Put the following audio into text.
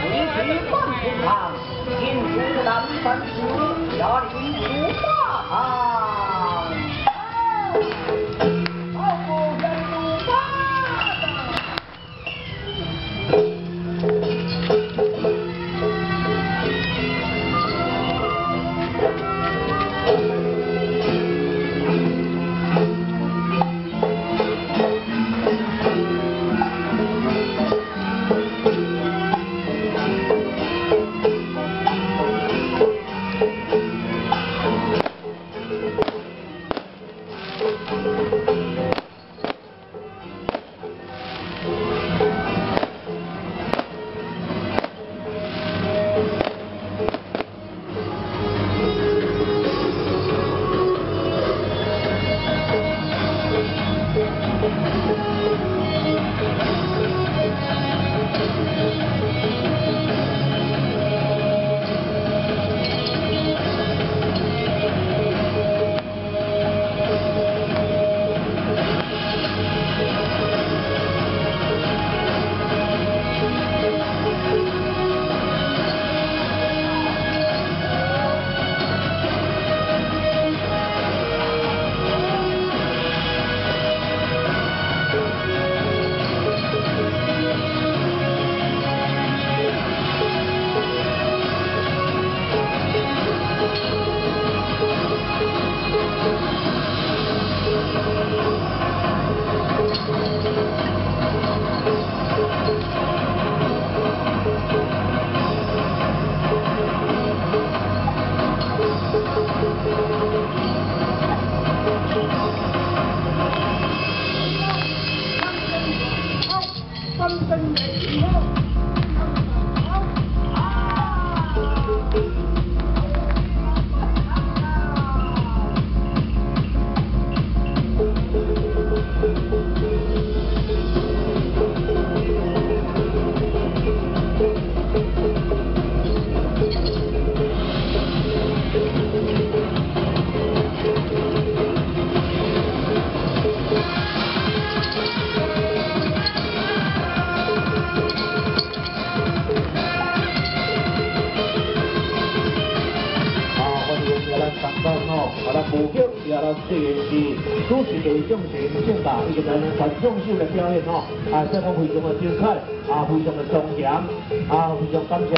从今放天堂，进出南蛮族，压力无大。啊。零五八啊，起来，这个是主持的一种形式吧一个咱传统秀的表演哦，啊，这个非常的精彩，啊，非常的庄严，啊，非常感谢。